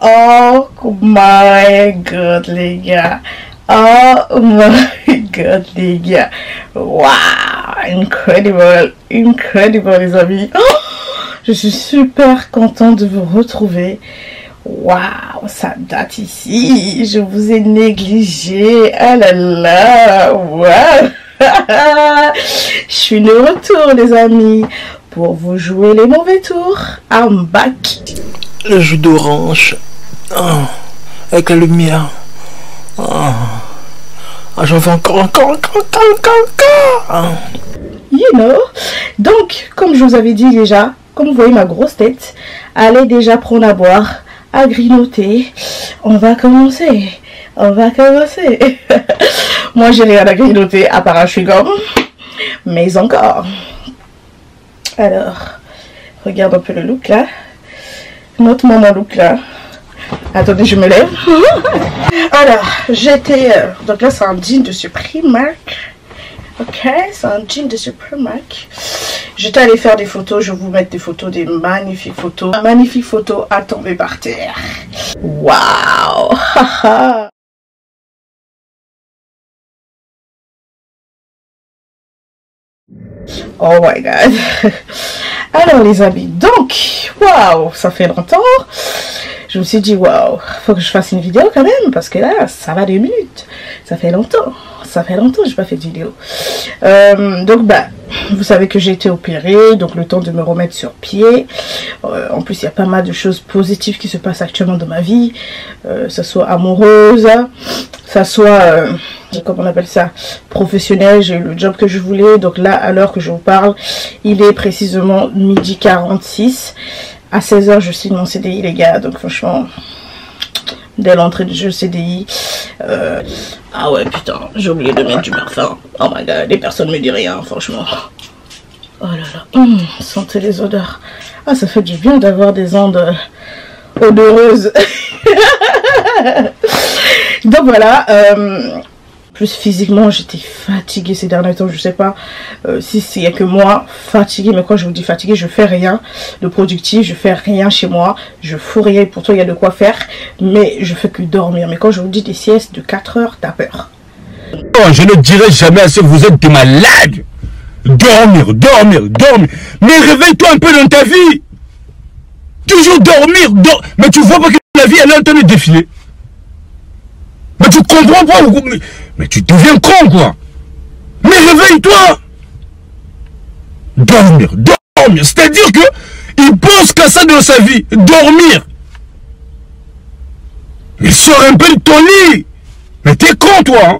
Oh my god les gars! Oh my god les gars! Wow Incredible! Incredible les amis! Oh, Je suis super contente de vous retrouver Waouh, ça date ici. Je vous ai négligé. Ah là là. Waouh. Je suis de retour, les amis, pour vous jouer les mauvais tours. I'm back. Le jeu d'orange. Oh, avec la lumière. Oh. Ah, j'en veux encore, encore, encore, encore, encore. You know. Donc, comme je vous avais dit déjà, comme vous voyez ma grosse tête, allez déjà prendre à boire à grignoter. On va commencer. On va commencer. Moi, j'ai rien à grignoter à part un chewing-gum. Mais encore. Alors, regarde un peu le look là. Note-moi mon look là. Attendez, je me lève. Alors, j'étais... Euh, donc là, c'est un jean de ce Primark. Ok, c'est un jean de Primark. J'étais allée faire des photos, je vais vous mettre des photos, des magnifiques photos. Magnifiques photos à tomber par terre. Waouh Oh my god. Alors les amis, donc, waouh, ça fait longtemps. Je me suis dit, waouh, faut que je fasse une vidéo quand même, parce que là, ça va deux minutes. Ça fait longtemps ça fait longtemps que je n'ai pas fait de vidéo. Euh, donc, bah, vous savez que j'ai été opérée, donc le temps de me remettre sur pied. Euh, en plus, il y a pas mal de choses positives qui se passent actuellement dans ma vie. Euh, ça soit amoureuse, ça soit, comment on appelle ça, professionnel. J'ai eu le job que je voulais. Donc là, à l'heure que je vous parle, il est précisément midi 46. À 16h, je signe mon CDI, les gars. Donc franchement, dès l'entrée du jeu CDI. Euh, ah ouais, putain, j'ai oublié de mettre du parfum. Oh my god, les personnes me disent rien, franchement. Oh là là, hum, sentez les odeurs. Ah, ça fait du bien d'avoir des ondes odoreuses. Donc voilà, euh, plus physiquement, j'étais fatiguée ces derniers temps. Je sais pas euh, si c'est que moi fatiguée, mais quand je vous dis fatiguée, je fais rien de productif, je fais rien chez moi, je fous rien. Pourtant, il y a de quoi faire, mais je fais que dormir. Mais quand je vous dis des siestes de 4 heures, t'as peur. Oh, je ne dirai jamais assez que vous êtes des malades. Dormir, dormir, dormir. Mais réveille-toi un peu dans ta vie. Toujours dormir, dormir. Mais tu vois pas que la vie, elle est en train de défiler. Mais tu comprends pas. Mais tu deviens con, quoi. Mais réveille-toi. Dormir, dormir. C'est-à-dire que il pense qu'à ça dans sa vie. Dormir. Mais sors un peu de ton. Mais t'es con, toi. Hein.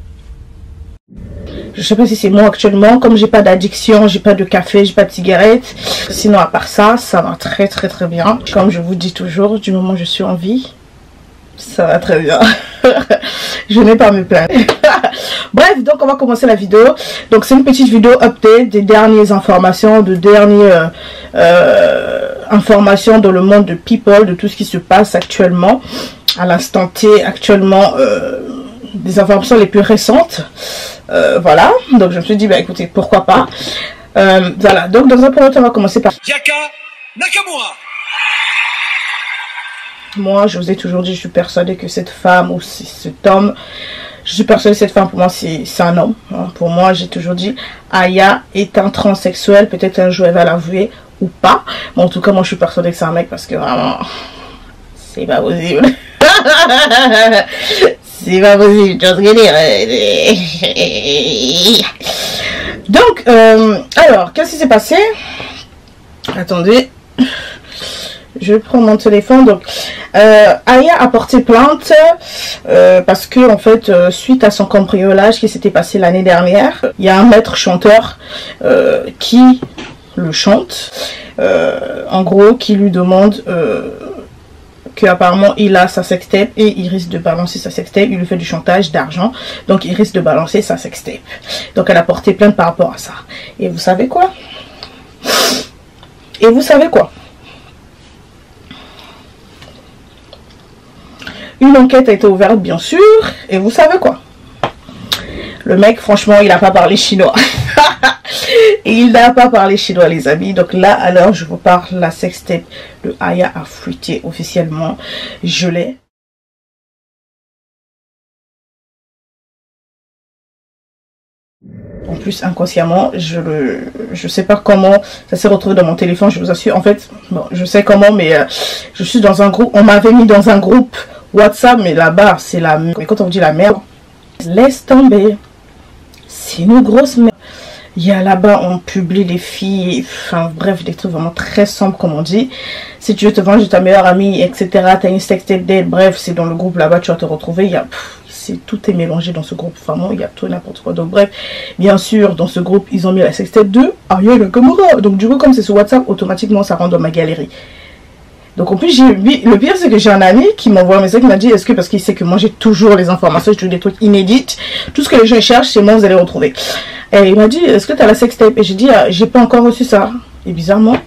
Je sais pas si c'est moi actuellement, comme j'ai pas d'addiction, j'ai pas de café, j'ai pas de cigarette. Sinon, à part ça, ça va très très très bien. Comme je vous dis toujours, du moment où je suis en vie, ça va très bien. je n'ai pas me plaindre. Bref, donc on va commencer la vidéo. Donc c'est une petite vidéo update des dernières informations, de dernières euh, informations dans le monde de people, de tout ce qui se passe actuellement, à l'instant T, actuellement, euh, des informations les plus récentes. Euh, voilà, donc je me suis dit, bah écoutez, pourquoi pas. voilà, donc dans un premier temps, on va commencer par... Yaka Nakamura moi, je vous ai toujours dit, je suis persuadée que cette femme ou cet homme, je suis persuadée que cette femme, pour moi, c'est un homme. Hein. Pour moi, j'ai toujours dit, Aya est un transsexuel. Peut-être un jour, elle va l'avouer ou pas. Mais en tout cas, moi, je suis persuadée que c'est un mec parce que vraiment, c'est pas possible. c'est pas possible, tu dire. Donc, euh, alors, qu'est-ce qui s'est passé? Attendez je prends mon téléphone. Donc, euh, Aya a porté plainte euh, parce que, en fait, euh, suite à son cambriolage qui s'était passé l'année dernière, il y a un maître chanteur qui le chante. en gros, qui lui demande qu'apparemment il a sa sextape et il risque de balancer sa sextape. Il lui fait du chantage d'argent, donc il risque de balancer sa sextape. Donc elle a porté plainte par rapport à ça. Et vous savez quoi? Et vous savez quoi? Une enquête a été ouverte, bien sûr. Et vous savez quoi? Le mec, franchement, il n'a pas parlé chinois. il n'a pas parlé chinois, les amis. Donc là, alors, je vous parle la sextape de Aya a fruité officiellement. Je l'ai. En plus, inconsciemment, je ne je sais pas comment ça s'est retrouvé dans mon téléphone, je vous assure. En fait, bon, je sais comment, mais euh, je suis dans un groupe, on m'avait mis dans un groupe WhatsApp, mais là-bas, c'est la Mais quand on dit la merde, laisse tomber. C'est une grosse merde. Il y a là-bas, on publie les filles, enfin bref, des trucs vraiment très sombres comme on dit. Si tu veux te venger ta meilleure amie, etc., t'as une sextape date, bref, c'est dans le groupe là-bas, tu vas te retrouver. Il y a, tout est mélangé dans ce groupe, vraiment, il y a tout n'importe quoi. Donc bref, bien sûr, dans ce groupe, ils ont mis la sextape de Ariel Kamura. Donc du coup, comme c'est sur WhatsApp, automatiquement, ça rentre dans ma galerie. Donc en plus, j'ai le pire c'est que j'ai un ami qui m'envoie un message qui m'a dit est-ce que parce qu'il sait que moi j'ai toujours les informations, je trouve des trucs inédits, tout ce que les gens cherchent, c'est moi vous allez retrouver. Et il m'a dit est-ce que tu as la sextape? Et j'ai dit ah, j'ai pas encore reçu ça. Et bizarrement,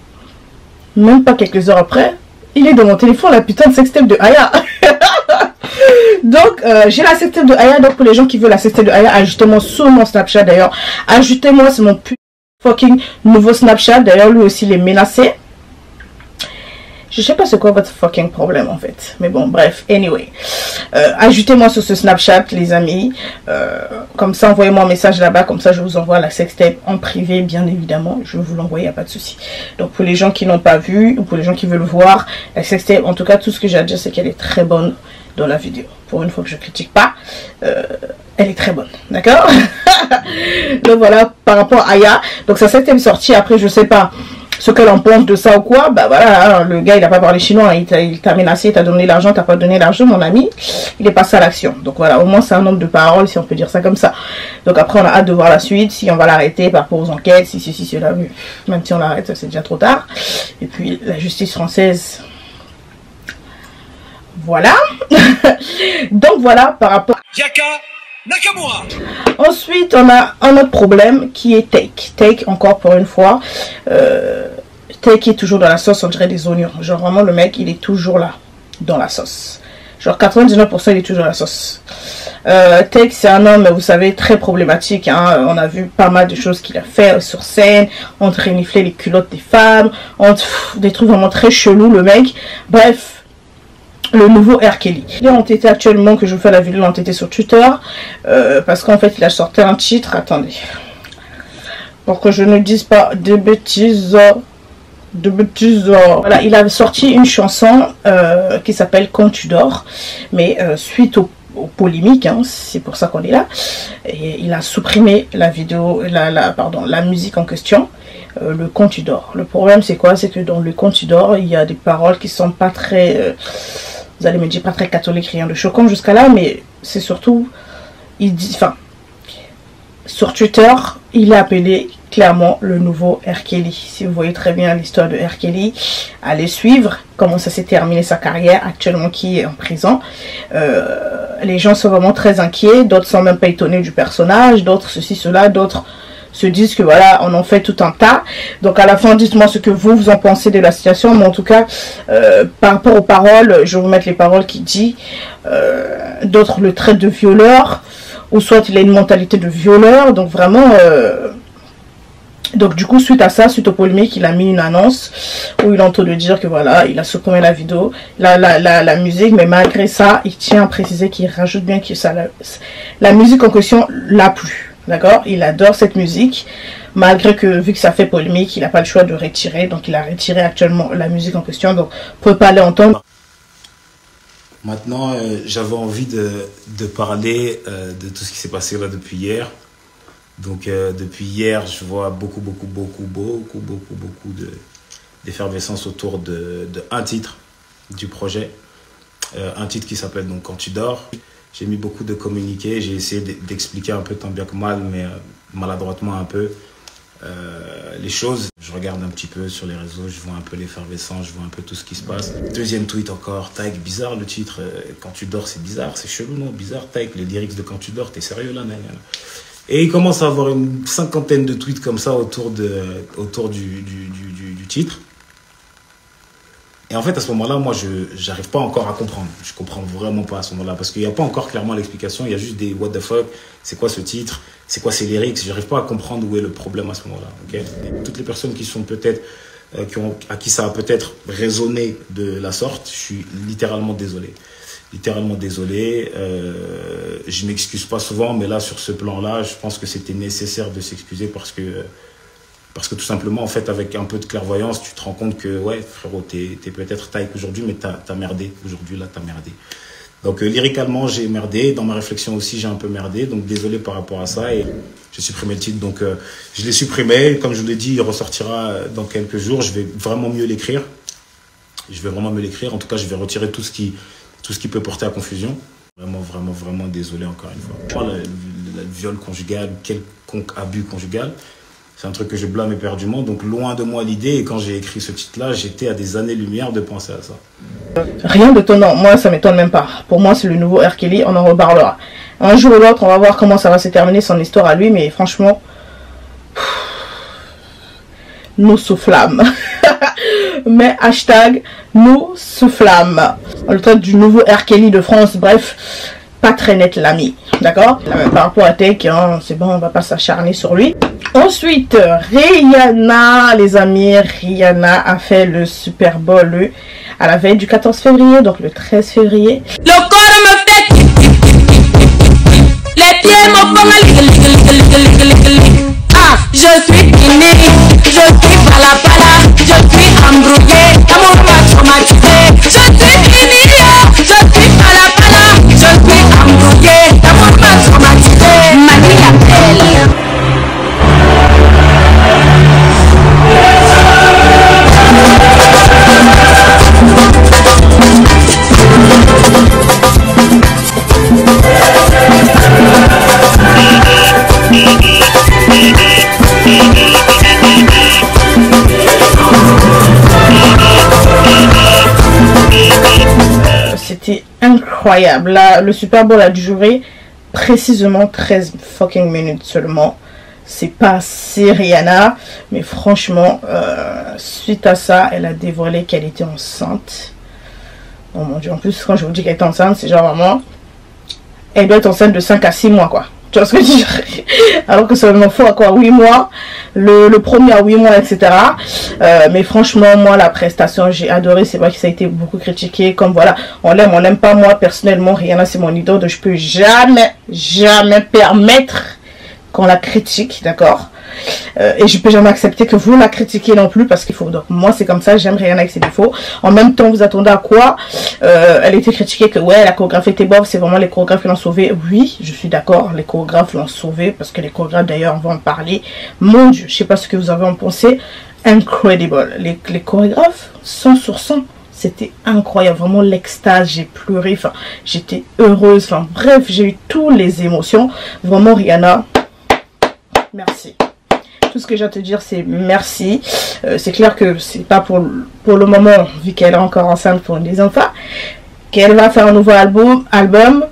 même pas quelques heures après, il est dans mon téléphone la putain de sextape de Aya. donc euh, j'ai la sextape de Aya donc pour les gens qui veulent la sextape de Aya, ajoutez-moi sur mon Snapchat d'ailleurs. Ajoutez-moi c'est mon fucking nouveau Snapchat d'ailleurs lui aussi il est menacé. Je sais pas c'est quoi votre fucking problème en fait. Mais bon, bref, anyway. Euh, ajoutez-moi sur ce Snapchat, les amis. Euh, comme ça, envoyez-moi un message là-bas. Comme ça, je vous envoie la sextape en privé, bien évidemment. Je vais vous l'envoyer, pas de souci. Donc, pour les gens qui n'ont pas vu, ou pour les gens qui veulent voir, la sextape, en tout cas, tout ce que j'ai à dire, c'est qu'elle est très bonne dans la vidéo. Pour une fois que je critique pas, euh, elle est très bonne. D'accord? Donc, voilà, par rapport à Aya. Donc, ça s'était sorti après, je sais pas ce qu'elle en pense de ça ou quoi, bah voilà, hein, le gars il a pas parlé chinois, il t'a menacé, il t'a donné l'argent, t'as pas donné l'argent, mon ami, il est passé à l'action. Donc voilà, au moins c'est un nombre de paroles, si on peut dire ça comme ça. Donc après on a hâte de voir la suite, si on va l'arrêter par rapport aux enquêtes, si si si cela, même si on l'arrête, c'est déjà trop tard. Et puis la justice française, voilà. Donc voilà par rapport. Ensuite, on a un autre problème qui est Take. Take, encore pour une fois. Euh, take est toujours dans la sauce, on dirait des oignons. Genre vraiment, le mec, il est toujours là, dans la sauce. Genre 99% il est toujours dans la sauce. Euh, Take, c'est un homme, vous savez, très problématique. Hein. On a vu pas mal de choses qu'il a fait sur scène. Entre renifler les culottes des femmes. Entre des trucs vraiment très chelous, le mec. Bref, le nouveau R. Kelly. Il est entêté actuellement que je vous fais la vidéo entêté sur Twitter euh, parce qu'en fait il a sorti un titre. Attendez. Pour que je ne dise pas de bêtises. De bêtises. Voilà, il a sorti une chanson euh, qui s'appelle Quand tu. Mais euh, suite aux, polémiques, hein, c'est pour ça qu'on est là. Il a supprimé la vidéo, la, la, pardon, la musique en question. le tu dors. Le problème c'est quoi? C'est que dans le tu dors, il y a des paroles qui sont pas très vous allez me dire pas très catholique, rien de choquant jusqu'à là, mais c'est surtout, il dit, enfin, sur Twitter, il a appelé clairement le nouveau R. Si vous voyez très bien l'histoire de R. Kelly, allez suivre comment ça s'est terminé sa carrière, actuellement qui est en prison. Euh, les gens sont vraiment très inquiets, d'autres sont même pas étonnés du personnage, d'autres ceci, cela, d'autres se disent que voilà, on en fait tout un tas. Donc à la fin, dites-moi ce que vous, vous en pensez de la situation. Mais en tout cas, euh, par rapport aux paroles, je vais vous mettre les paroles qui dit. Euh, d'autres le traitent de violeur. Ou soit il a une mentalité de violeur. Donc vraiment... Euh, donc du coup, suite à ça, suite au polémique, il a mis une annonce où il entend de dire que voilà, il a supprimé la vidéo, la, la, la, musique, mais malgré ça, il tient à préciser qu'il rajoute bien que ça, la, la musique en question l'a plu. D'accord? Il adore cette musique. Malgré que, vu que ça fait polémique, il n'a pas le choix de retirer. Donc, il a retiré actuellement la musique en question. Donc, vous ne pouvez pas l'entendre. Maintenant, euh, j'avais envie de, parler euh, de tout ce qui s'est passé là depuis hier. Donc, euh, depuis hier, je vois beaucoup, beaucoup, beaucoup, beaucoup, beaucoup, beaucoup d'effervescence autour de, de, titre du projet. un titre qui s'appelle donc Quand tu dors. J'ai mis beaucoup de communiqués, j'ai essayé d'expliquer un peu tant bien que mal, mais euh, maladroitement un peu, euh, les choses. Je regarde un petit peu sur les réseaux, je vois un peu l'effervescence, je vois un peu tout ce qui se passe. Deuxième tweet encore, Taïk, bizarre le titre. Euh, quand tu dors, c'est bizarre, c'est chelou, non? Bizarre, Taïk, les lyrics de Quand tu dors, t'es sérieux là, Et il commence à avoir une cinquantaine de tweets comme ça autour, de, autour du, du, du titre. Et en fait, à ce moment-là, moi, je n'arrive pas encore à comprendre. Je comprends vraiment pas à ce moment-là. Parce qu'il n'y a pas encore clairement l'explication. Il y a juste des what the fuck, c'est quoi ce titre, c'est quoi ces lyrics. Je n'arrive pas à comprendre où est le problème à ce moment-là. Toutes les personnes qui sont peut-être, euh, qui ont, à qui ça a peut-être résonné de la sorte, je suis littéralement désolé. Littéralement désolé. Euh, je m'excuse pas souvent, mais là, sur ce plan-là, je pense que c'était nécessaire de s'excuser parce que parce que tout simplement, en fait, avec un peu de clairvoyance, tu te rends compte que, ouais, frérot, t'es es, peut-être taille aujourd'hui, mais t'as as merdé. Aujourd'hui, là, t'as merdé. Donc, euh, lyricalement, j'ai merdé. Dans ma réflexion aussi, j'ai un peu merdé. Donc, désolé par rapport à ça. Et j'ai supprimé le titre. Donc, euh, je l'ai supprimé. Comme je vous l'ai dit, il ressortira dans quelques jours. Je vais vraiment mieux l'écrire. Je vais vraiment mieux l'écrire. En tout cas, je vais retirer tout ce qui, tout ce qui peut porter à confusion. Vraiment, vraiment, vraiment désolé encore une fois. Le, le viol conjugal, quelconque abus conjugal, c'est un truc que je blâme éperdument. Donc loin de moi l'idée. Et quand j'ai écrit ce titre-là, j'étais à des années-lumière de penser à ça. Rien d'étonnant. Moi, ça m'étonne même pas. Pour moi, c'est le nouveau R. On en reparlera. Un jour ou l'autre, on va voir comment ça va se terminer son histoire à lui. Mais franchement, nous soufflâmes. mais hashtag nous soufflâmes. Le traite du nouveau R. De France. Bref, pas très net l'ami. D'accord? Par rapport à Tech, hein, c'est bon, on va pas s'acharner sur lui. Ensuite, Rihanna, les amis, Rihanna a fait le Super Bowl à la veille du 14 février, donc le 13 février. Le corps me fait les pieds me font Ah, je suis fini, je suis je suis embrouillé, m'a traumatisé, je suis incroyable. Le Super Bowl a duré précisément 13 fucking minutes seulement. C'est pas si Rihanna, mais franchement, euh, suite à ça, elle a dévoilé qu'elle était enceinte. Oh mon dieu, en plus, quand je vous dis qu'elle est enceinte, c'est genre vraiment. Elle doit être enceinte de 5 à 6 mois, quoi. Tu vois ce que je veux Alors que c'est un enfant à quoi 8 mois. Le, premier à 8 mois, etc. Euh, mais franchement, moi, la prestation, j'ai adoré. C'est vrai que ça a été beaucoup critiqué. Comme voilà, on l'aime, on l'aime pas. Moi, personnellement, Rihanna, c'est mon idole. Donc, je peux jamais, jamais permettre qu'on la critique, d'accord? Euh, et je peux jamais accepter que vous la critiquiez non plus parce qu'il faut. Donc moi c'est comme ça, j'aime rien avec ses défauts. En même temps, vous attendez à quoi? Euh, Elle était critiquée que ouais, la chorégraphie était bof, c'est vraiment les chorégraphes qui l'ont sauvé. Oui, je suis d'accord, les chorégraphes l'ont sauvé parce que les chorégraphes d'ailleurs on va en parler. Mon dieu, je sais pas ce que vous avez en pensé. Incredible. Les, les chorégraphes 100 sur 100 c'était incroyable, vraiment l'extase, j'ai pleuré, enfin, j'étais heureuse, enfin, bref, j'ai eu toutes les émotions. Vraiment, Rihanna, merci. Tout ce que j'ai à te dire, c'est merci. Euh, c'est clair que c'est pas pour, pour le moment, vu qu'elle est encore enceinte pour des enfants, qu'elle va faire un nouveau album, album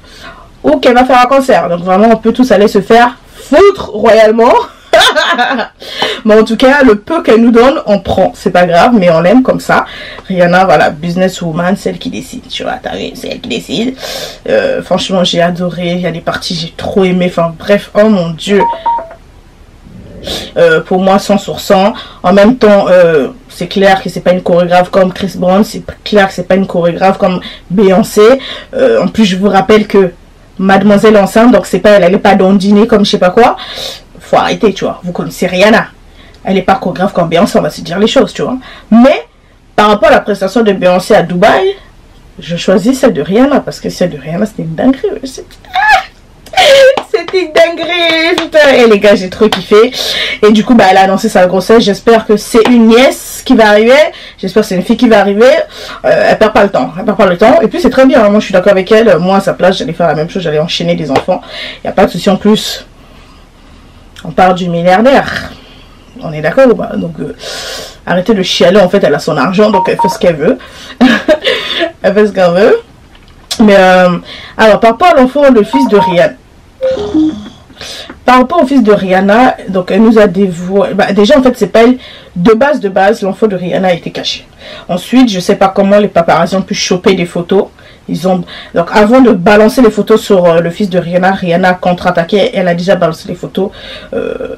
ou qu'elle va faire un concert. Donc vraiment, on peut tous aller se faire foutre royalement. mais en tout cas, le peu qu'elle nous donne, on prend. C'est pas grave, mais on l'aime comme ça. Rihanna, voilà, businesswoman, celle qui décide. Tu vois, t'as vu, c'est elle qui décide. Euh, franchement, j'ai adoré. Il y a des parties, j'ai trop aimé. Enfin, bref, oh mon dieu. Euh, pour moi 100 sur 100. En même temps, euh, c'est clair que c'est pas une chorégraphe comme Chris Brown, c'est clair que c'est pas une chorégraphe comme Beyoncé. Euh, en plus, je vous rappelle que Mademoiselle enceinte, donc c'est pas elle, elle est pas dans le dîner comme je sais pas quoi. Faut arrêter, tu vois. Vous connaissez Rihanna. Elle est pas chorégraphe comme Beyoncé, on va se dire les choses, tu vois. Mais par rapport à la prestation de Beyoncé à Dubaï, je choisis celle de Rihanna parce que celle de Rihanna c'était une dinguerie. C'était dinguerie. Et les gars, j'ai trop kiffé. Et du coup, bah, elle a annoncé sa grossesse. J'espère que c'est une nièce qui va arriver. J'espère que c'est une fille qui va arriver. Euh, elle perd pas le temps. Elle perd pas le temps. Et puis, c'est très bien. Moi, je suis d'accord avec elle. Moi, à sa place, j'allais faire la même chose. J'allais enchaîner des enfants. Il n'y a pas de souci en plus. On parle du milliardaire. On est d'accord ou pas? Donc, euh, arrêtez de chialer. En fait, elle a son argent. Donc, elle fait ce qu'elle veut. elle fait ce qu'elle veut. Mais, euh, alors, par rapport à l'enfant, le fils de Riyad. Oh. Par rapport au fils de Rihanna, donc elle nous a dévoilé. Bah, déjà, en fait, c'est pas elle. De base, de base, l'enfant de Rihanna a été caché. Ensuite, je sais pas comment les paparazzi ont pu choper des photos. Donc avant de balancer les photos sur euh, le fils de Rihanna, Rihanna a contre-attaqué. Elle a déjà balancé les photos euh,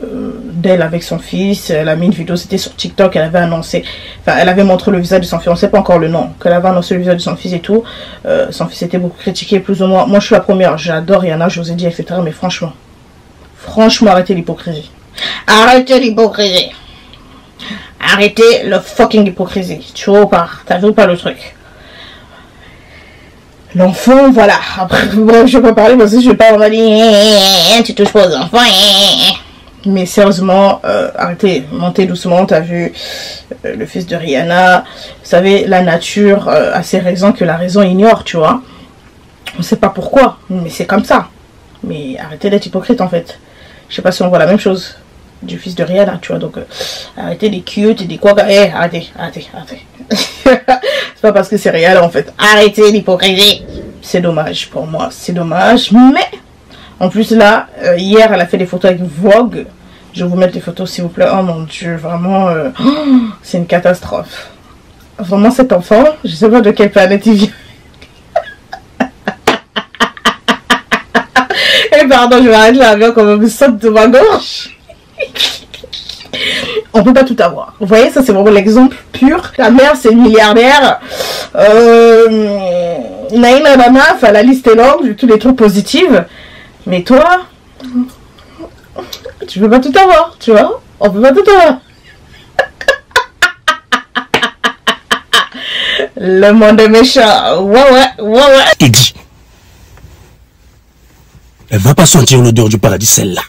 d'elle avec son fils. Elle a mis une vidéo, c'était sur TikTok. Elle avait annoncé, enfin, elle avait montré le visage de son fils. On sait pas encore le nom. Qu'elle avait annoncé le visage de son fils et tout. Euh, son fils était beaucoup critiqué, plus ou moins. Moi, je suis la première. J'adore Rihanna, je vous ai dit, etc. Mais franchement, franchement, arrêtez l'hypocrisie. Arrêtez l'hypocrisie. Arrêtez le fucking hypocrisie. Tu vois ou pas T'as vu ou pas le truc L'enfant, voilà. Après, bref, je vais pas parler parce que je vais pas, on va dire, eh, tu touches pas aux enfants. eh. Mais sérieusement, euh, arrêtez, montez doucement. T'as vu euh, le fils de Rihanna. Vous savez, la nature euh, a ses raisons que la raison ignore, tu vois. On sait pas pourquoi, mais c'est comme ça. Mais arrêtez d'être hypocrite en fait. Je sais pas si on voit la même chose du fils de Rihanna, tu vois. Donc, euh, arrêtez des cute et des quoi. Eh, arrêtez, arrêtez, arrêtez. c'est pas parce que c'est Rihanna en fait. Arrêtez l'hypocrisie. C'est dommage pour moi, c'est dommage. Mais, en plus là, euh, hier, elle a fait des photos avec Vogue. Je vais vous mettre les photos s'il vous plaît. Oh mon dieu, vraiment, euh, c'est une catastrophe. Vraiment, cet enfant, je sais pas de quelle planète il vient. Pardon, je vais arrêter là, bien qu'on me saute de ma gorge. On peut pas tout avoir. Vous voyez, ça c'est vraiment l'exemple pur. Ta mère c'est une milliardaire. Euh, Naïma enfin la liste est longue, tous les trucs positifs. Mais toi, tu peux pas tout avoir, tu vois. On peut pas tout avoir. Le monde est méchant. Ouais, ouais, ouais, ouais. Elle va pas sentir l'odeur du paradis, celle-là.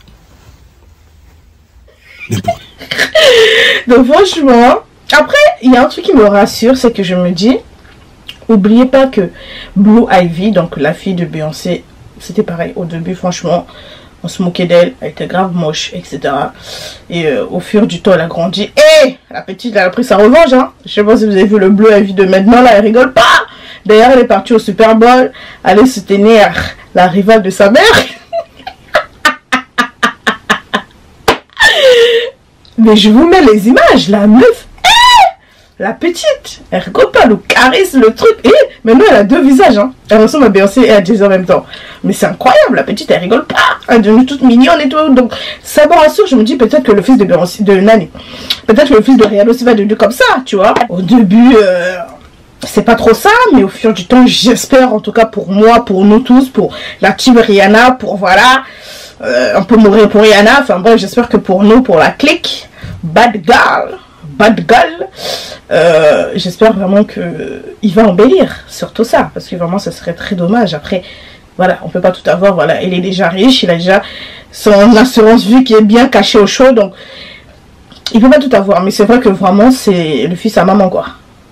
N'importe. Donc franchement, après, il y a un truc qui me rassure, c'est que je me dis, oubliez pas que Blue Ivy, donc la fille de Beyoncé, c'était pareil au début, franchement, on se moquait d'elle, elle était grave moche, etc. Et euh, au fur du temps, elle a grandi. Et la petite, elle a pris sa revanche, hein. Je sais pas si vous avez vu le Blue Ivy de maintenant, là, elle rigole pas. D'ailleurs, elle est partie au Super Bowl, aller soutenir la rivale de sa mère. Mais je vous mets les images, la meuf, eh la petite, elle rigole pas, le charisme, le truc, et maintenant elle a deux visages, hein. Elle ressemble à Beyoncé et à Jay-Z en même temps. Mais c'est incroyable, la petite, elle rigole pas, elle est devenue toute mignonne et tout, donc ça me rassure, je me dis peut-être que le fils de Beyoncé, de Nani, peut-être que le fils de Rihanna aussi va devenir comme ça, tu vois. Au début, euh, c'est pas trop ça, mais au fur du temps, j'espère, en tout cas pour moi, pour nous tous, pour la team Rihanna, pour voilà, euh, on peut mourir pour Rihanna, enfin bref, j'espère que pour nous, pour la clique, Bad Girl, Bad Girl, euh, j'espère vraiment que il va embellir, surtout ça, parce que vraiment, ce serait très dommage. Après, voilà, on peut pas tout avoir, voilà, il est déjà riche, il a déjà son assurance vie qui est bien cachée au chaud, donc il peut pas tout avoir, mais c'est vrai que vraiment, c'est le fils à maman, quoi.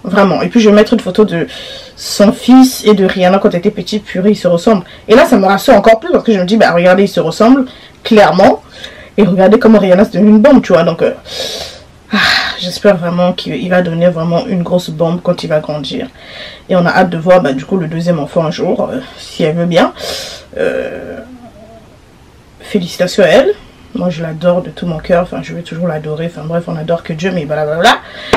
Vraiment. Et puis je vais mettre une photo de son fils et de Rihanna quand elle était petite, purée, ils se ressemblent. Et là, ça me rassure encore plus parce que je me dis, bah regardez, ils se ressemblent, clairement. Et regardez comment Rihanna c'est devenu une bombe, tu vois. Donc, euh, ah, j'espère vraiment qu'il va devenir vraiment une grosse bombe quand il va grandir. Et on a hâte de voir, bah, du coup, le deuxième enfant un jour, euh, si elle veut bien. Euh, félicitations à elle. Moi, je l'adore de tout mon cœur. Enfin, je vais toujours l'adorer. Enfin, bref, on adore que Dieu, mais blablabla.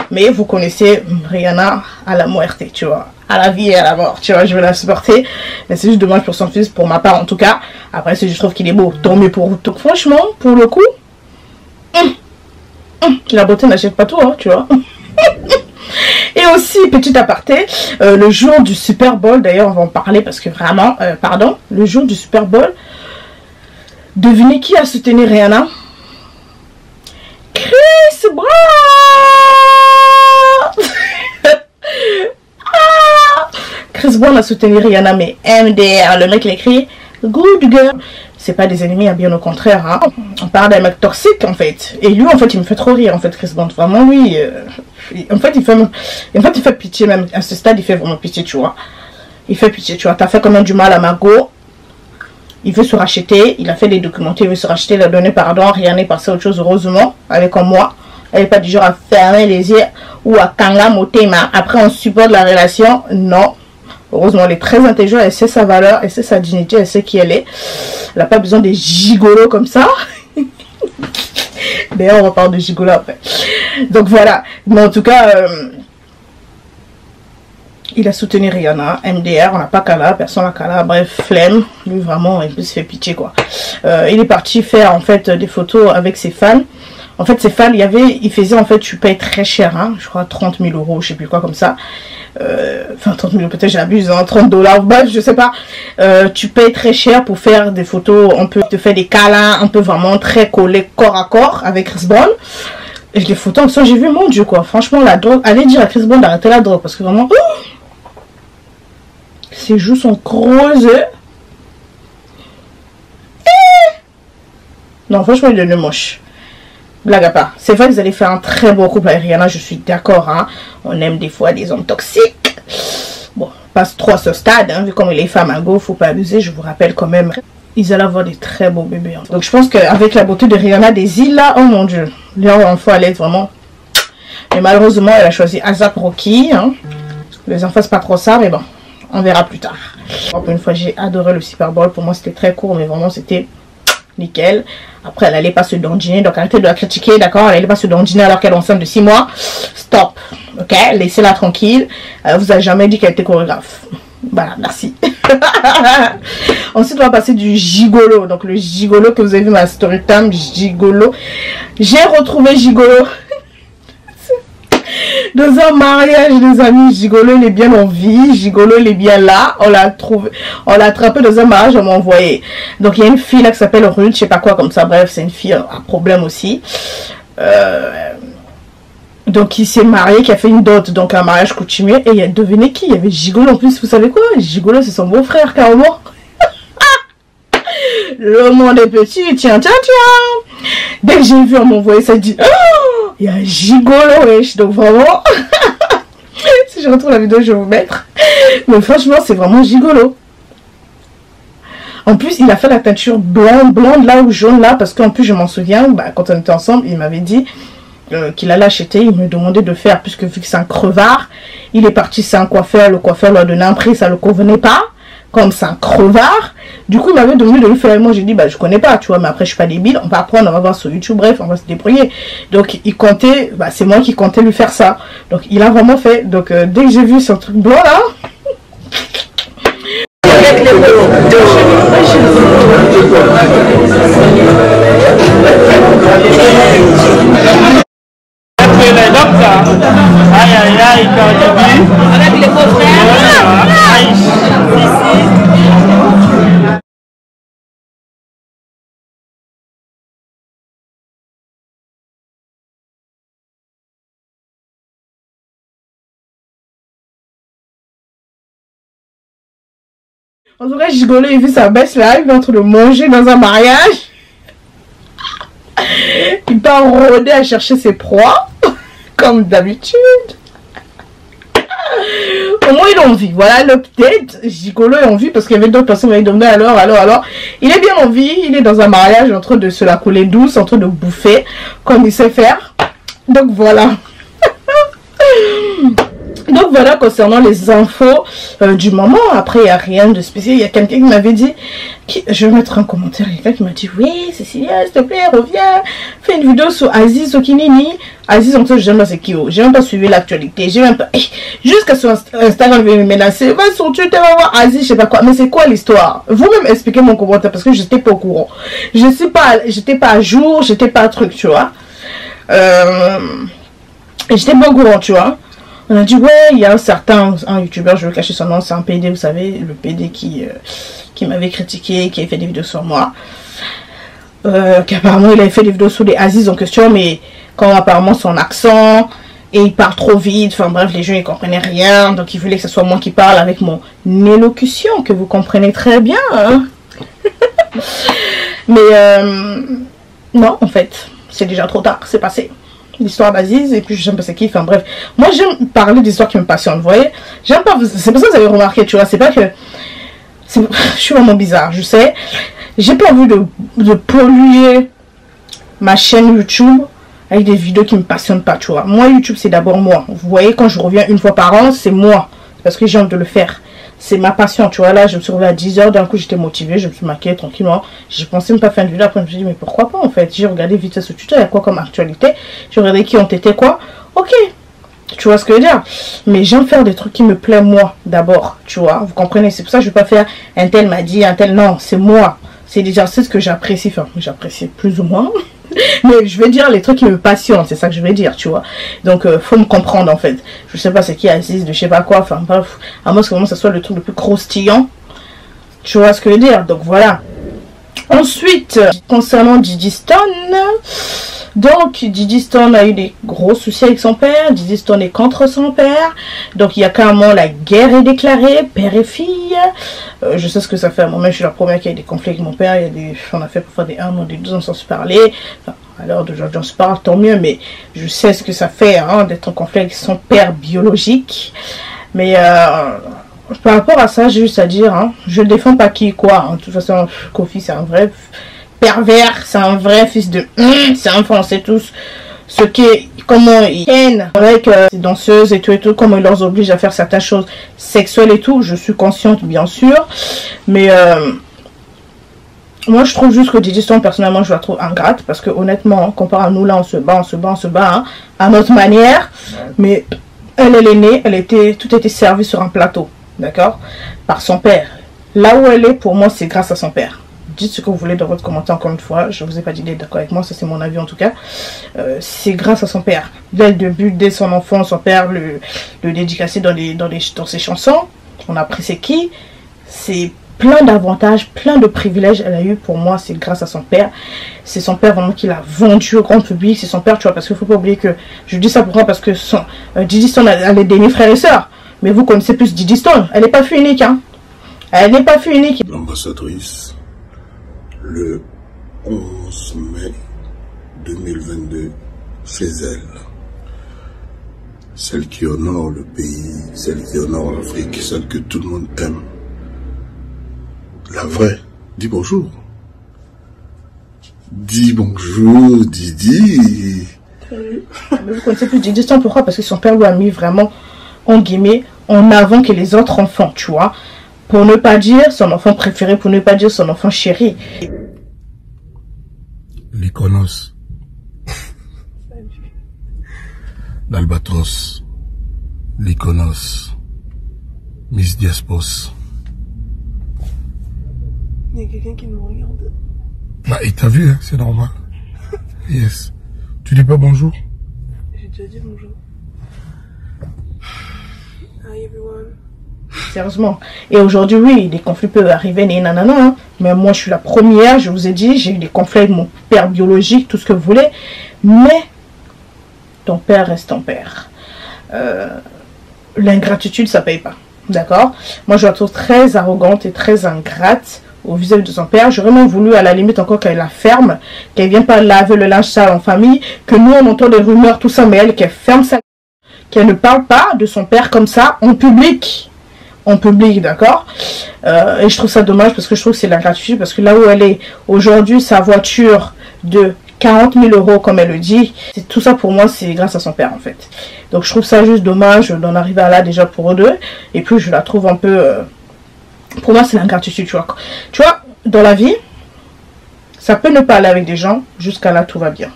Mais vous connaissez Rihanna à la muerte, tu vois. À la vie et à la mort, tu vois. Je vais la supporter. Mais c'est juste dommage pour son fils, pour ma part en tout cas. Après, si je trouve qu'il est beau, tant mieux pour tout. Franchement, pour le coup, hum, hum, la beauté n'achète pas tout, hein, tu vois. Et aussi, petit aparté, euh, le jour du Super Bowl, d'ailleurs, on va en parler parce que vraiment, euh, pardon, le jour du Super Bowl, Devinez qui a soutenu Rihanna? Chris Brown Ah Chris Brown a soutenu Rihanna, mais MDR, le mec l'écrit Good girl. C'est pas des ennemis, hein, bien au contraire. hein. On parle d'un mec toxique en fait. Et lui, en fait, il me fait trop rire en fait, Chris Brown. Vraiment, lui, euh, en fait, il fait, en fait, il fait pitié même. À ce stade, il fait vraiment pitié, tu vois. Il fait pitié, tu vois. T'as fait quand même du mal à Margot il veut se racheter, il a fait des documentaires, il veut se racheter, il a donné pardon, rien n'est passé à autre chose, heureusement, avec moi. Elle n'est pas du genre à fermer les yeux ou à kanga motema. Après, on supporte la relation. Non. Heureusement, elle est très intelligente, elle sait sa valeur, elle sait sa dignité, elle sait qui elle est. Elle n'a pas besoin des gigolos comme ça. D'ailleurs, on va parler de Gigolo après. Donc voilà. Mais en tout cas, euh, il a soutenu Rihanna, MDR, on n'a pas Kala, personne n'a Kala, bref, flemme. Lui, vraiment, il se fait pitié, quoi. Euh, il est parti faire, en fait, des photos avec ses fans. En fait, ses fans, il y avait, il faisait, en fait, tu payes très cher, hein, je crois 30 000 euros, je sais plus quoi, comme ça. Euh, enfin, 30 000, peut-être j'abuse, hein, 30 dollars, bref, je sais pas. Euh, tu payes très cher pour faire des photos, on peut te faire des câlins, un peu vraiment très collé corps à corps avec Chris Brown. Et les photos, en j'ai vu, mon Dieu, quoi. Franchement, la drogue, allez dire à Chris Brown d'arrêter la drogue, parce que vraiment, ses joues sont creusées. Non, franchement, il est moche. Blague à part. C'est vrai vous allez faire un très beau couple avec Rihanna, je suis d'accord. Hein. On aime des fois des hommes toxiques. Bon, passe trop à ce stade, hein, vu comme les femmes à go, faut pas abuser. Je vous rappelle quand même, ils allaient avoir des très beaux bébés. Hein. Donc je pense qu'avec la beauté de Rihanna des îles là, oh mon dieu, leur enfant allait être vraiment. Mais malheureusement, elle a choisi Azap Rocky. Les enfants, c'est pas trop ça, mais bon, on verra plus tard. Encore une fois, j'ai adoré le Super Bowl. Pour moi, c'était très court, mais vraiment, c'était nickel. Après, elle allait pas se dandiner, donc arrêtez de la critiquer, d'accord? Elle allait pas se dandiner alors qu'elle est enceinte de 6 mois. Stop, ok? Laissez-la tranquille. Euh, vous avez jamais dit qu'elle était chorégraphe. Voilà, merci. Ensuite, on va passer du gigolo. Donc, le gigolo que vous avez vu dans la story time, gigolo. J'ai retrouvé gigolo dans un mariage, des amis, Gigolo, il est bien en vie. Gigolo, il est bien là. On l'a trouvé, on l'a attrapé dans un mariage, on m'a envoyé. Donc, il y a une fille là qui s'appelle Ruth, je sais pas quoi, comme ça. Bref, c'est une fille à problème aussi. Euh, donc, il s'est marié, qui a fait une dot, donc un mariage coutumier. Et il a deviné qui? Il y avait Gigolo en plus, vous savez quoi? Gigolo, c'est son beau-frère, carrément. Le monde est petit, tiens, tiens, tiens. Dès que j'ai vu, on m'a envoyé ça, dit, oh, il y a gigolo, wesh. Donc vraiment, si je retrouve la vidéo, je vais vous mettre. Mais franchement, c'est vraiment gigolo. En plus, il a fait la teinture blonde, blonde là ou jaune là, parce qu'en plus, je m'en souviens, bah, quand on était ensemble, il m'avait dit euh, qu'il allait acheter, il me demandait de faire, puisque vu que c'est un crevard, il est parti, un coiffeur, le coiffeur lui a donné un prix, ça ne le convenait pas comme c'est un crevard. Du coup, il m'avait demandé de le faire. Et moi, j'ai dit, bah, je connais pas, tu vois, mais après, je suis pas débile. On va apprendre, on va voir sur YouTube, bref, on va se débrouiller. Donc, il comptait, bah, c'est moi qui comptais lui faire ça. Donc, il a vraiment fait. Donc, euh, dès que j'ai vu ce truc blanc là, Aïe aïe aïe, Avec les tout cas, Gigolo, il vu sa baisse est en train de manger dans un mariage. Il part rôder à chercher ses proies, comme d'habitude. Au moins, il est en vie. Voilà l'update. Gigolo est en vie parce qu'il y avait d'autres personnes qui demandé alors, alors, alors. Il est bien en vie. Il est dans un mariage en train de se la couler douce, en train de bouffer comme il sait faire. Donc voilà. Donc voilà concernant les infos euh, du moment. Après, il n'y a rien de spécial. Il y a quelqu'un qui m'avait dit, je vais mettre un commentaire, quelqu'un qui m'a dit, oui, Cécilia, s'il te plaît, reviens, fais une vidéo sur Aziz Okinini. Aziz, en fait, j'aime pas c'est qui. Oh. J'ai même pas suivi l'actualité. J'ai même pas, eh, jusqu'à sur Instagram, il me menacer. Va sur Twitter, va voir Aziz, je sais pas quoi. Mais c'est quoi l'histoire? Vous-même expliquez mon commentaire parce que je n'étais pas au courant. Je sais pas, j'étais pas à jour, j'étais pas à truc, tu vois. Euh, j'étais pas au courant, tu vois. On a dit, ouais, il y a un certain, un youtubeur, je vais cacher son nom, c'est un PD, vous savez, le PD qui, euh, qui m'avait critiqué, qui avait fait des vidéos sur moi. Euh, qu'apparemment, il avait fait des vidéos sur les Aziz en question, mais quand apparemment son accent, et il parle trop vite, enfin bref, les gens ils comprenaient rien, donc il voulait que ce soit moi qui parle avec mon élocution, que vous comprenez très bien. Hein. mais euh, non, en fait, c'est déjà trop tard, c'est passé l'histoire d'Aziz et puis j'aime pas c'est qui enfin bref. Moi j'aime parler d'histoires qui me passionnent vous voyez. J'aime pas c'est pour ça que vous avez remarqué tu vois c'est pas que je suis vraiment bizarre je sais. J'ai pas envie de, de polluer ma chaîne YouTube avec des vidéos qui me passionnent pas tu vois. Moi YouTube c'est d'abord moi. Vous voyez quand je reviens une fois par an c'est moi. Parce que j'ai envie de le faire c'est ma passion, tu vois. Là, je me suis revenue à 10h, d'un coup, j'étais motivée, je me suis maquillée tranquillement. J'ai pensé même pas faire une vidéo. Après, je me suis dit, mais pourquoi pas, en fait? J'ai regardé vite fait ce tuto, il y a quoi comme actualité? J'ai regardé qui ont été quoi? Ok. Tu vois ce que je veux dire? Mais j'aime faire des trucs qui me plaisent moi, d'abord. Tu vois, vous comprenez? C'est pour ça que je vais pas faire un tel m'a dit, un tel. Non, c'est moi. C'est déjà ce que j'apprécie. Enfin, j'apprécie plus ou moins. Mais je vais dire les trucs qui me passionnent, c'est ça que je vais dire, tu vois. Donc, euh, faut me comprendre, en fait. Je sais pas c'est qui assiste de je sais pas quoi, enfin, bref. À moins que vraiment ça soit le truc le plus croustillant. Tu vois ce que je veux dire? Donc, voilà. Ensuite, concernant Didi Stone, donc Didi Stone a eu des gros soucis avec son père, Didi Stone est contre son père, donc il y a carrément la guerre est déclarée, père et fille. Euh, je sais ce que ça fait, moi-même je suis la première qui a eu des conflits avec mon père, il y a des, on a fait parfois des 1 ou des 2 ans sans se parler, enfin, l'heure d'aujourd'hui on se parle, tant mieux, mais je sais ce que ça fait hein, d'être en conflit avec son père biologique. Mais euh, par rapport à ça, j'ai juste à dire, hein, je ne défends pas qui quoi. Hein. De toute façon, Kofi, c'est un vrai pervers, c'est un vrai fils de... C'est un français tous ce qui comment ils tiennent avec euh, les danseuses et tout et tout, comment ils leur obligent à faire certaines choses sexuelles et tout. Je suis consciente, bien sûr. Mais... Euh, moi, je trouve juste que Didi Stone, personnellement, je la trouve ingrate. Parce que, honnêtement, comparé à nous, là, on se bat, on se bat, on se bat, hein, à notre manière. Mais elle, elle est née, elle était, tout était servi sur un plateau d'accord Par son père. Là où elle est, pour moi, c'est grâce à son père. Dites ce que vous voulez dans votre commentaire, encore une fois. Je ne vous ai pas dit d'être d'accord avec moi, ça c'est mon avis en tout cas. Euh, c'est grâce à son père. Dès le début, dès son enfant, son père le, le dans, les, dans, les, dans ses chansons. On a appris c'est qui. C'est plein d'avantages, plein de privilèges elle a eu pour moi, c'est grâce à son père. C'est son père vraiment qui l'a vendu au grand public, c'est son père, tu vois, parce qu'il faut pas oublier que, je dis ça pourquoi Parce que son, euh, Didi Stone a, des demi-frères et sœurs. Mais vous connaissez plus Didi Stone. Elle n'est pas fille unique, hein. Elle n'est pas fille unique. L'ambassadrice, le 11 mai 2022, chez elle. Celle qui honore le pays, celle qui honore l'Afrique, celle que tout le monde aime. La vraie. Dis bonjour. Dis bonjour, Didi. Vous connaissez plus Didi pourquoi? Parce que son père lui a mis vraiment en guillemets, en avant que les autres enfants, tu vois. Pour ne pas dire son enfant préféré, pour ne pas dire son enfant chéri. L'Iconos. L'Albatros. L'Iconos. Miss Diaspos. Il y a quelqu'un qui nous regarde. Bah, il t'a vu, hein, c'est normal. yes. Tu dis pas bonjour? J'ai déjà dit bonjour. Sérieusement. Et aujourd'hui, oui, des conflits peuvent arriver, nanana, hein. mais moi, je suis la première, je vous ai dit, j'ai eu des conflits avec mon père biologique, tout ce que vous voulez, mais ton père reste ton père. Euh, l'ingratitude, ça paye pas. D'accord? Moi, je la trouve très arrogante et très ingrate au vis-à-vis de son père. J'aurais même voulu, à la limite, encore qu'elle la ferme, qu'elle vienne pas laver le linge sale en famille, que nous, on entend des rumeurs, tout ça, mais elle, qu'elle ferme sa qu'elle ne parle pas de son père comme ça en public. En public, d'accord euh, Et je trouve ça dommage parce que je trouve que c'est l'ingratitude. Parce que là où elle est aujourd'hui, sa voiture de 40 000 euros, comme elle le dit, c'est tout ça pour moi, c'est grâce à son père en fait. Donc je trouve ça juste dommage d'en arriver à là déjà pour eux deux. Et puis je la trouve un peu... Euh, pour moi, c'est l'ingratitude, tu vois. Tu vois, dans la vie, ça peut ne pas aller avec des gens, jusqu'à là, tout va bien.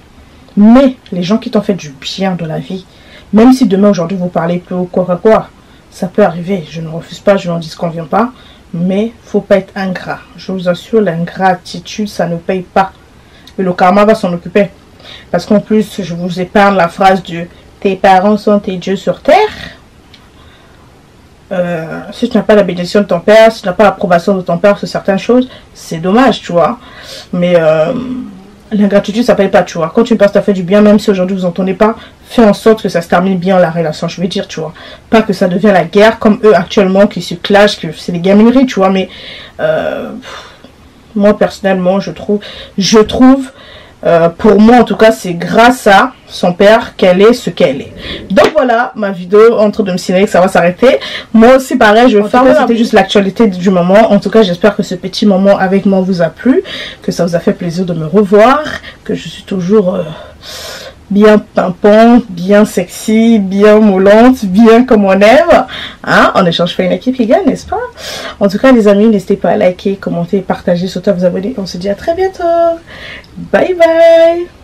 Mais les gens qui t'ont fait du bien dans la vie, même si demain, aujourd'hui, vous parlez peu ou quoi quoi, ça peut arriver. Je ne refuse pas, je n'en dis qu'on vient pas. Mais faut pas être ingrat. Je vous assure, l'ingratitude, ça ne paye pas. Et le karma va s'en occuper. Parce qu'en plus, je vous épargne la phrase de tes parents sont tes dieux sur terre. Euh, si tu n'as pas la bénédiction de ton père, si tu n'as pas l'approbation de ton père sur certaines choses, c'est dommage, tu vois. Mais euh, l'ingratitude, ça paye pas, tu vois. Quand tu passes, as fait du bien, même si aujourd'hui vous n'entendez pas, fais en sorte que ça se termine bien la relation, je veux dire, tu vois. Pas que ça devienne la guerre comme eux actuellement qui se clashent, que c'est des gamineries, tu vois. Mais euh, moi, personnellement, je trouve, je trouve euh, pour moi, en tout cas, c'est grâce à son père qu'elle est ce qu'elle est. Donc voilà, ma vidéo entre de me signaler que ça va s'arrêter. Moi aussi, pareil, je vais faire. C'était juste l'actualité du moment. En tout cas, j'espère que ce petit moment avec moi vous a plu, que ça vous a fait plaisir de me revoir, que je suis toujours... Euh, bien pimpante, bien sexy, bien moulante, bien comme on aime. Hein? On échange pas une équipe qui gagne, n'est-ce pas? En tout cas, les amis, n'hésitez pas à liker, commenter, partager, surtout à vous abonner. On se dit à très bientôt. Bye bye